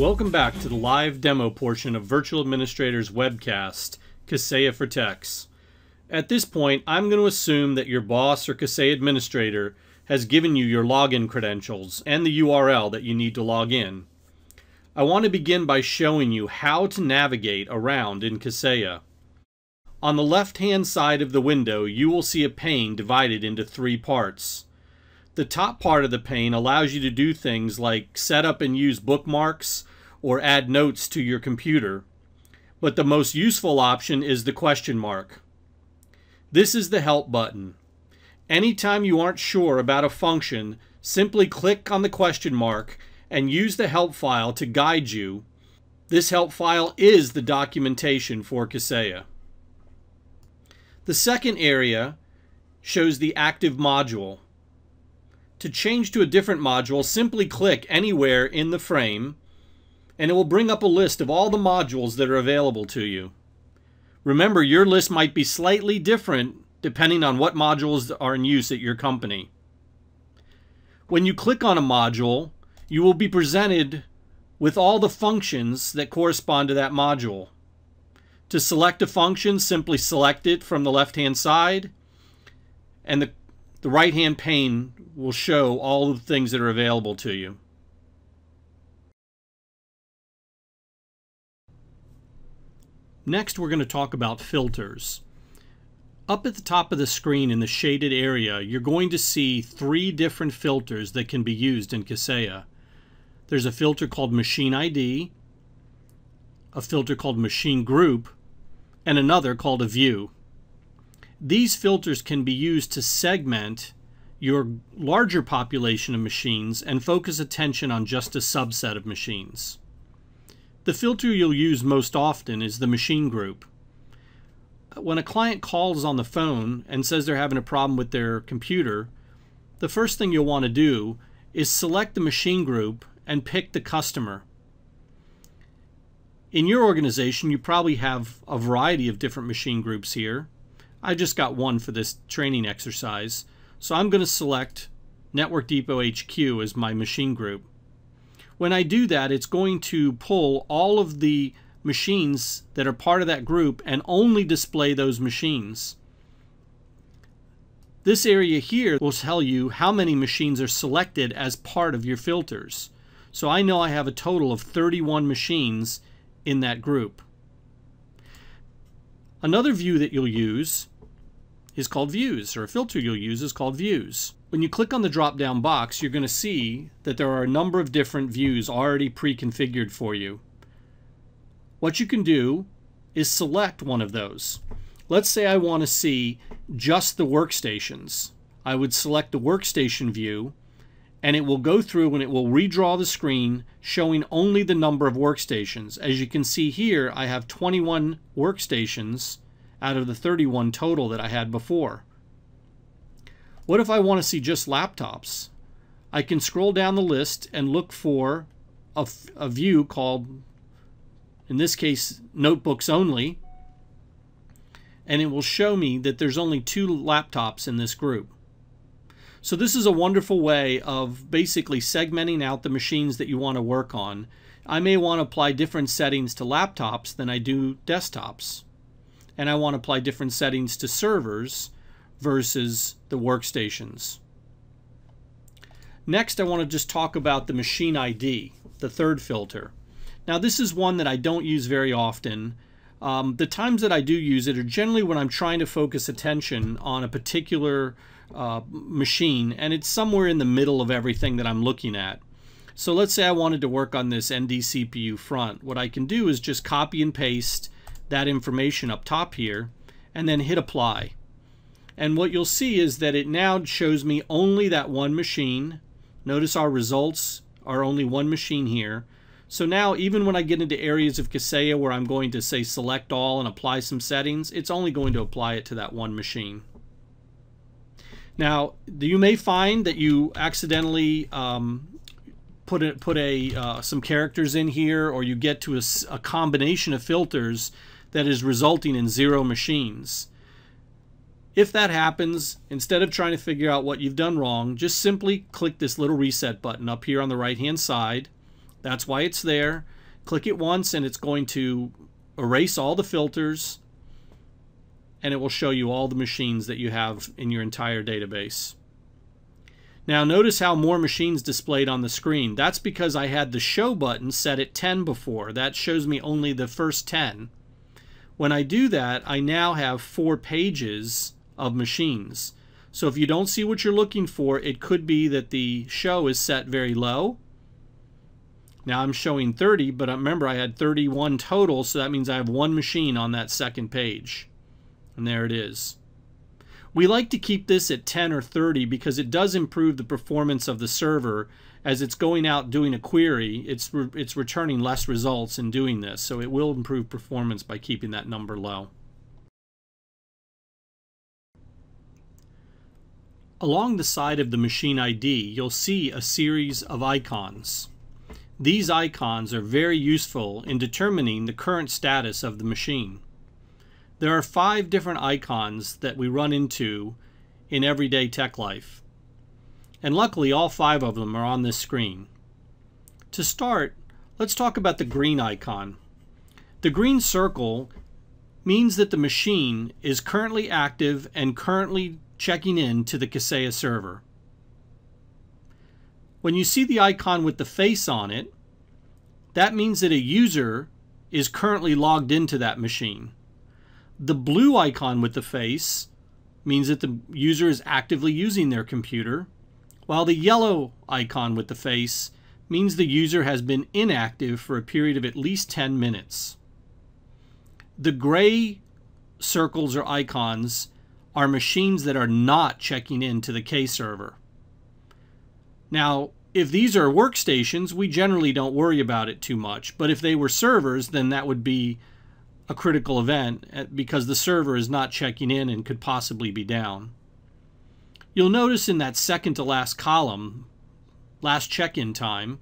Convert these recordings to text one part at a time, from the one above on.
Welcome back to the live demo portion of Virtual Administrator's webcast, Kaseya for Techs. At this point, I'm going to assume that your boss or Kaseya administrator has given you your login credentials and the URL that you need to log in. I want to begin by showing you how to navigate around in Kaseya. On the left-hand side of the window, you will see a pane divided into three parts. The top part of the pane allows you to do things like set up and use bookmarks or add notes to your computer. But the most useful option is the question mark. This is the help button. Anytime you aren't sure about a function, simply click on the question mark and use the help file to guide you. This help file is the documentation for Kaseya. The second area shows the active module. To change to a different module, simply click anywhere in the frame and it will bring up a list of all the modules that are available to you. Remember, your list might be slightly different depending on what modules are in use at your company. When you click on a module, you will be presented with all the functions that correspond to that module. To select a function, simply select it from the left-hand side, and the, the right-hand pane will show all the things that are available to you. Next, we're going to talk about filters. Up at the top of the screen in the shaded area, you're going to see three different filters that can be used in Kaseya. There's a filter called Machine ID, a filter called Machine Group, and another called a View. These filters can be used to segment your larger population of machines and focus attention on just a subset of machines. The filter you'll use most often is the machine group when a client calls on the phone and says they're having a problem with their computer, the first thing you'll want to do is select the machine group and pick the customer. In your organization, you probably have a variety of different machine groups here. I just got one for this training exercise. So I'm going to select Network Depot HQ as my machine group. When I do that, it's going to pull all of the machines that are part of that group and only display those machines. This area here will tell you how many machines are selected as part of your filters. So I know I have a total of 31 machines in that group. Another view that you'll use is called views, or a filter you'll use is called views. When you click on the drop down box, you're going to see that there are a number of different views already pre-configured for you what you can do is select one of those. Let's say I want to see just the workstations. I would select the workstation view and it will go through and it will redraw the screen showing only the number of workstations. As you can see here, I have 21 workstations out of the 31 total that I had before. What if I want to see just laptops? I can scroll down the list and look for a, a view called in this case notebooks only, and it will show me that there's only two laptops in this group. So this is a wonderful way of basically segmenting out the machines that you want to work on. I may want to apply different settings to laptops than I do desktops. And I want to apply different settings to servers versus the workstations. Next, I want to just talk about the machine ID, the third filter. Now this is one that I don't use very often. Um, the times that I do use it are generally when I'm trying to focus attention on a particular uh, machine and it's somewhere in the middle of everything that I'm looking at. So let's say I wanted to work on this ND CPU front. What I can do is just copy and paste that information up top here and then hit apply. And what you'll see is that it now shows me only that one machine. Notice our results are only one machine here. So now even when I get into areas of Kaseya where I'm going to say select all and apply some settings, it's only going to apply it to that one machine. Now, you may find that you accidentally um, put a, put a uh, some characters in here, or you get to a, a combination of filters that is resulting in zero machines. If that happens, instead of trying to figure out what you've done wrong, just simply click this little reset button up here on the right hand side That's why it's there. Click it once and it's going to erase all the filters and it will show you all the machines that you have in your entire database. Now notice how more machines displayed on the screen. That's because I had the show button set at 10 before. That shows me only the first 10. When I do that, I now have four pages of machines. So if you don't see what you're looking for, it could be that the show is set very low. Now I'm showing 30, but remember I had 31 total, so that means I have one machine on that second page. And there it is. We like to keep this at 10 or 30 because it does improve the performance of the server as it's going out doing a query, it's, re it's returning less results in doing this. So it will improve performance by keeping that number low. Along the side of the machine ID, you'll see a series of icons. These icons are very useful in determining the current status of the machine. There are five different icons that we run into in everyday tech life. And luckily, all five of them are on this screen. To start, let's talk about the green icon. The green circle means that the machine is currently active and currently checking in to the Kaseya server. When you see the icon with the face on it, that means that a user is currently logged into that machine. The blue icon with the face means that the user is actively using their computer, while the yellow icon with the face means the user has been inactive for a period of at least 10 minutes. The gray circles or icons are machines that are not checking in to the K server. Now, if these are workstations, we generally don't worry about it too much. But if they were servers, then that would be a critical event eh, because the server is not checking in and could possibly be down. You'll notice in that second to last column, last check-in time,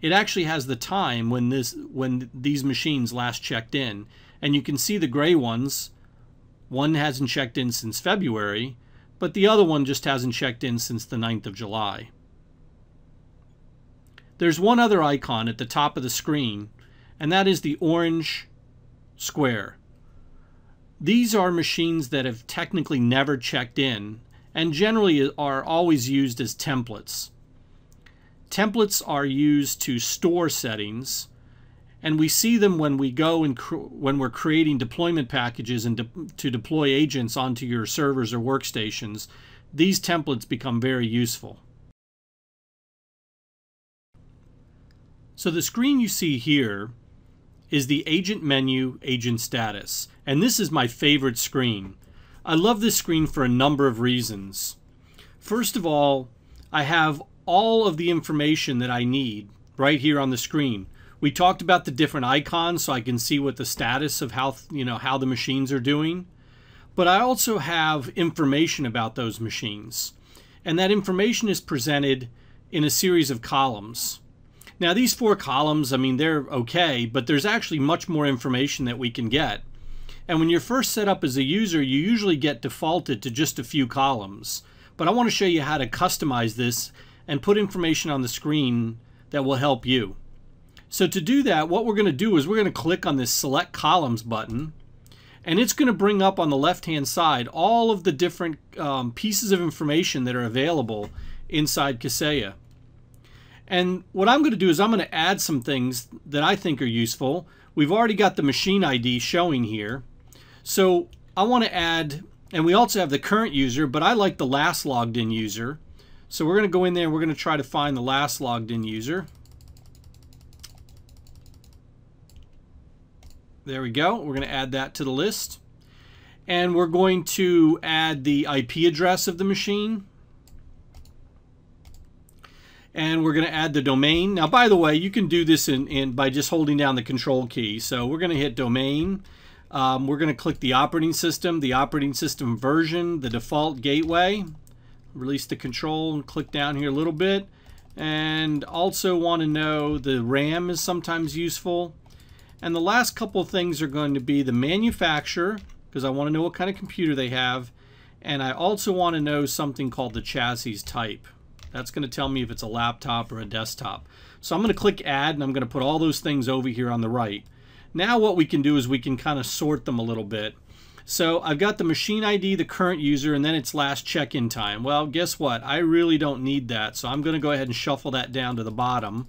it actually has the time when this when these machines last checked in. And you can see the gray ones. One hasn't checked in since February, but the other one just hasn't checked in since the 9th of July. There's one other icon at the top of the screen, and that is the orange square. These are machines that have technically never checked in and generally are always used as templates. Templates are used to store settings and we see them when we go and when we're creating deployment packages and de to deploy agents onto your servers or workstations. These templates become very useful. So the screen you see here is the agent menu agent status. And this is my favorite screen. I love this screen for a number of reasons. First of all, I have all of the information that I need right here on the screen. We talked about the different icons so I can see what the status of how, you know, how the machines are doing. But I also have information about those machines. And that information is presented in a series of columns. Now, these four columns, I mean, they're okay, but there's actually much more information that we can get. And when you're first set up as a user, you usually get defaulted to just a few columns. But I want to show you how to customize this and put information on the screen that will help you. So to do that, what we're going to do is we're going to click on this Select Columns button, and it's going to bring up on the left-hand side all of the different um, pieces of information that are available inside Kaseya. And what I'm going to do is I'm going to add some things that I think are useful. We've already got the machine ID showing here. So I want to add, and we also have the current user, but I like the last logged in user. So we're going to go in there and we're going to try to find the last logged in user. There we go. We're going to add that to the list. And we're going to add the IP address of the machine and we're going to add the domain. Now, by the way, you can do this in, in by just holding down the control key. So we're going to hit domain. Um, we're going to click the operating system, the operating system version, the default gateway. Release the control and click down here a little bit. And also want to know the RAM is sometimes useful. And the last couple things are going to be the manufacturer, because I want to know what kind of computer they have. And I also want to know something called the chassis type. That's going to tell me if it's a laptop or a desktop. So I'm going to click add and I'm going to put all those things over here on the right. Now what we can do is we can kind of sort them a little bit. So I've got the machine ID, the current user, and then its last check-in time. Well, guess what? I really don't need that. So I'm going to go ahead and shuffle that down to the bottom.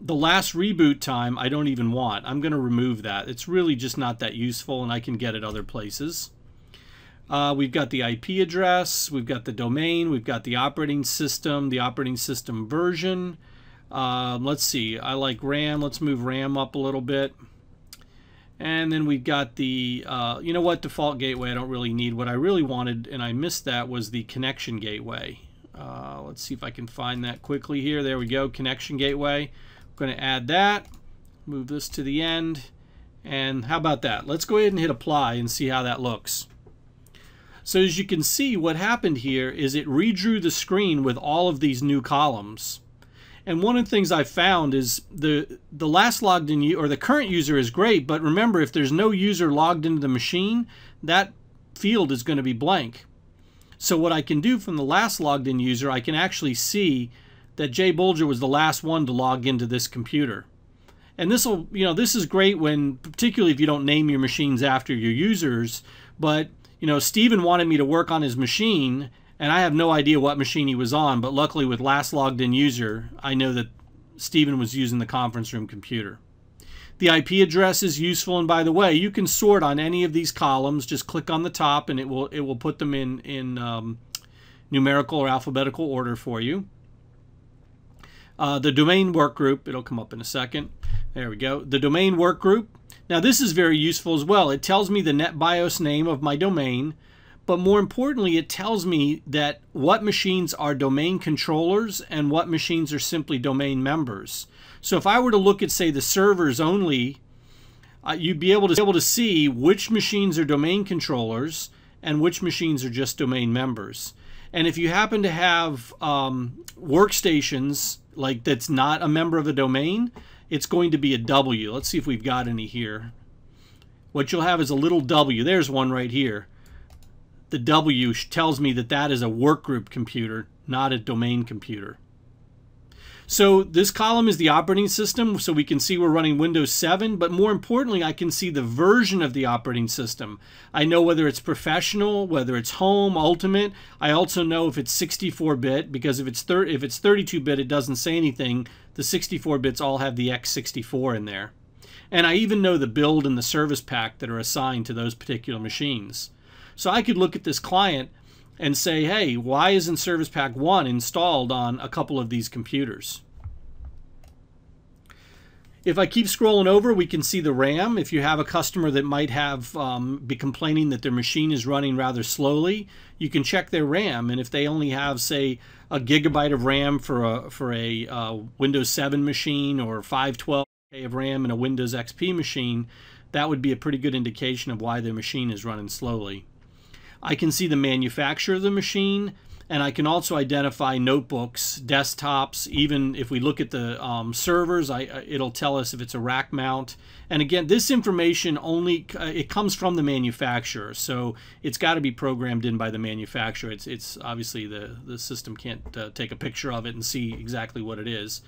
The last reboot time I don't even want. I'm going to remove that. It's really just not that useful and I can get it other places. Uh, we've got the IP address, we've got the domain, we've got the operating system, the operating system version. Um, let's see, I like RAM. Let's move RAM up a little bit. And then we've got the, uh, you know what, default gateway I don't really need. What I really wanted, and I missed that, was the connection gateway. Uh, let's see if I can find that quickly here. There we go, connection gateway. Going to add that, move this to the end. And how about that? Let's go ahead and hit apply and see how that looks. So as you can see, what happened here is it redrew the screen with all of these new columns. And one of the things I found is the the last logged in or the current user is great, but remember if there's no user logged into the machine, that field is going to be blank. So what I can do from the last logged in user, I can actually see that Jay Bulger was the last one to log into this computer. And this will, you know, this is great when, particularly if you don't name your machines after your users, but, you know, Stephen wanted me to work on his machine and I have no idea what machine he was on, but luckily with last logged in user, I know that Stephen was using the conference room computer. The IP address is useful, and by the way, you can sort on any of these columns. Just click on the top, and it will it will put them in in um, numerical or alphabetical order for you. Uh, the domain work group, it'll come up in a second. There we go. The domain work group. Now this is very useful as well. It tells me the NetBIOS name of my domain, but more importantly, it tells me that what machines are domain controllers and what machines are simply domain members. So if I were to look at, say, the servers only, uh, you'd be able to, be able to see which machines are domain controllers and which machines are just domain members. And if you happen to have um, workstations like that's not a member of a domain, it's going to be a W. Let's see if we've got any here. What you'll have is a little W. There's one right here the W tells me that that is a workgroup computer, not a domain computer. So this column is the operating system, so we can see we're running Windows 7, but more importantly, I can see the version of the operating system. I know whether it's professional, whether it's home, ultimate. I also know if it's 64-bit, because if it's if it's 32-bit, it doesn't say anything. The 64 bits all have the x64 in there. And I even know the build and the service pack that are assigned to those particular machines. So I could look at this client and say, hey, why isn't Service Pack 1 installed on a couple of these computers? If I keep scrolling over, we can see the RAM. If you have a customer that might have um, be complaining that their machine is running rather slowly, you can check their RAM. And if they only have, say, a gigabyte of RAM for a for a uh, Windows 7 machine or 512K of RAM in a Windows XP machine, that would be a pretty good indication of why their machine is running slowly. I can see the manufacturer of the machine, and I can also identify notebooks, desktops. Even if we look at the um, servers, I, uh, it'll tell us if it's a rack mount. And again, this information only uh, it comes from the manufacturer, so it's got to be programmed in by the manufacturer. It's it's obviously the the system can't uh, take a picture of it and see exactly what it is.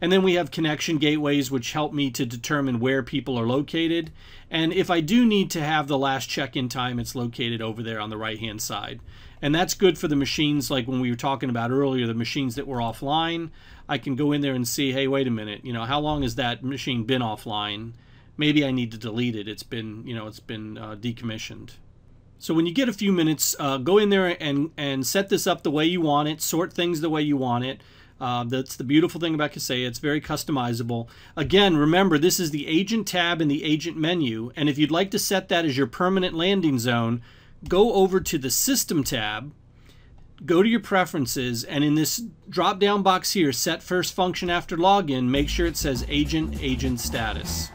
And then we have connection gateways, which help me to determine where people are located. And if I do need to have the last check-in time, it's located over there on the right-hand side. And that's good for the machines like when we were talking about earlier, the machines that were offline. I can go in there and see, hey, wait a minute, you know, how long has that machine been offline? Maybe I need to delete it. It's been, you know, it's been uh, decommissioned. So when you get a few minutes, uh, go in there and, and set this up the way you want it, sort things the way you want it. Uh, that's the beautiful thing about Kaseya. It's very customizable. Again, remember, this is the agent tab in the agent menu. And if you'd like to set that as your permanent landing zone, go over to the system tab, go to your preferences, and in this drop down box here, set first function after login, make sure it says agent agent status.